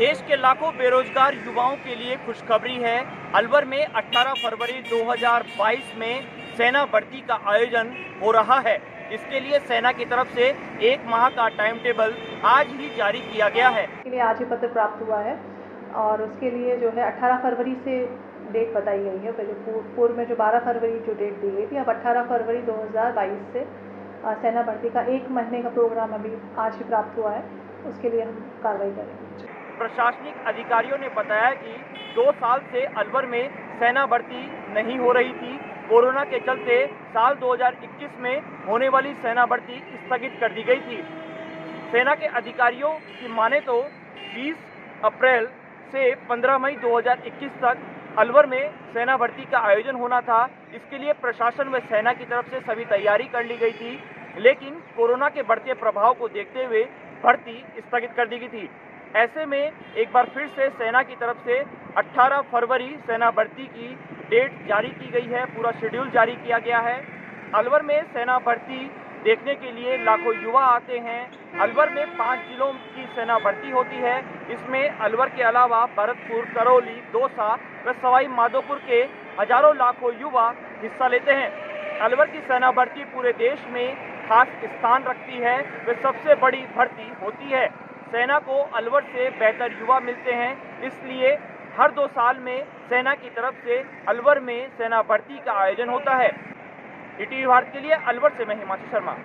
देश के लाखों बेरोजगार युवाओं के लिए खुशखबरी है। अलवर में 18 फरवरी 2022 में सेना भर्ती का आयोजन हो रहा है। इसके लिए सेना की तरफ़ से एक माह का टाइम टेबल आज ही जारी किया गया है। के लिए आज ही पत्र प्राप्त हुआ है और उसके लिए जो है 18 फरवरी से डेट बताई गई है। पहले पूर्व में जो 12 फरवरी जो डेट दी गई थी, अब 18 फरवरी 2022 से सेना भर्ती का एक महीने का प्रोग्राम अभी आज ही प्राप्त हुआ है। उसके लिए हम कार्रवाई करेंगे। प्रशासनिक अधिकारियों ने बताया कि दो साल से अलवर में सेना भर्ती नहीं हो रही थी। कोरोना के चलते साल 2021 में होने वाली सेना भर्ती स्थगित कर दी गई थी। सेना के अधिकारियों की माने तो 20 अप्रैल से 15 मई 2021 तक अलवर में सेना भर्ती का आयोजन होना था। इसके लिए प्रशासन व सेना की तरफ़ से सभी तैयारी कर ली गई थी, लेकिन कोरोना के बढ़ते प्रभाव को देखते हुए भर्ती स्थगित कर दी गई थी। ऐसे में एक बार फिर से सेना की तरफ़ से 18 फरवरी सेना भर्ती की डेट जारी की गई है, पूरा शेड्यूल जारी किया गया है। अलवर में सेना भर्ती देखने के लिए लाखों युवा आते हैं। अलवर में पाँच जिलों की सेना भर्ती होती है। इसमें अलवर के अलावा भरतपुर, करौली, दौसा व सवाई माधोपुर के हज़ारों लाखों युवा हिस्सा लेते हैं। अलवर की सेना भर्ती पूरे देश में खास स्थान रखती है व सबसे बड़ी भर्ती होती है। सेना को अलवर से बेहतर युवा मिलते हैं। इसलिए हर दो साल में सेना की तरफ़ से अलवर में सेना भर्ती का आयोजन होता है। टी भारत के लिए अलवर से मैं हिमांशु शर्मा।